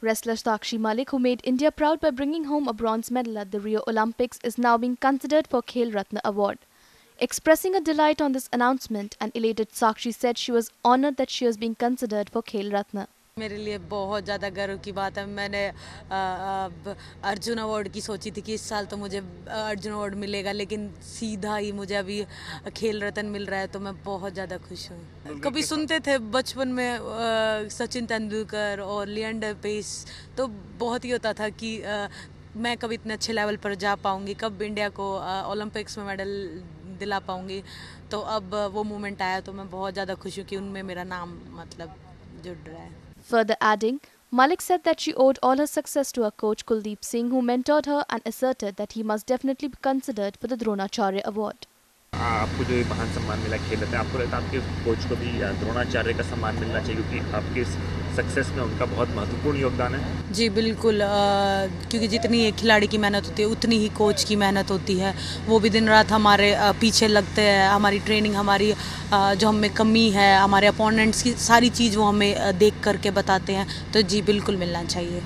Wrestler Sakshi Malik, who made India proud by bringing home a bronze medal at the Rio Olympics, is now being considered for Khel Ratna Award. Expressing a delight on this announcement, an elated Sakshi said she was honored that she was being considered for Khel Ratna. मेरे लिए बहुत ज़्यादा गर्व की बात है। मैंने Arjun award की सोची थी कि इस साल तो मुझे अर्जुन अवार्ड मिलेगा लेकिन सीधा ही मुझे अभी खेल रत्न मिल रहा है तो मैं बहुत ज़्यादा खुश हूँ। कभी सुनते थे बचपन में सचिन तेंदुलकर और लियंडर पेस तो बहुत ही होता था कि मैं कभी इतने अच्छे लेवल पर जा पाऊँगी कब इंडिया को ओलंपिक्स में मेडल दिला पाऊँगी तो अब वो मोमेंट आया तो मैं बहुत ज़्यादा खुश हूँ कि उनमें मेरा नाम मतलब जुड़ रहा है। Further adding, Malik said that she owed all her success to her coach Kuldeep Singh, who mentored her and asserted that he must definitely be considered for the Dronacharya Award. आपको जो महान सम्मान मिला खेल रहे आपको लगता है आपके कोच को भी द्रोणाचार्य का सम्मान मिलना चाहिए? क्योंकि आपके सक्सेस में उनका बहुत महत्वपूर्ण योगदान है। जी बिल्कुल आ, क्योंकि जितनी एक खिलाड़ी की मेहनत होती है उतनी ही कोच की मेहनत होती है। वो भी दिन रात हमारे पीछे लगते हैं हमारी ट्रेनिंग हमारी जो हमें कमी है हमारे अपोनेंट्स की सारी चीज़ वो हमें देख करके बताते हैं। तो जी बिल्कुल मिलना चाहिए।